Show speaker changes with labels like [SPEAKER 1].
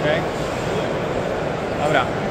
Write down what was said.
[SPEAKER 1] Okay. Dobra.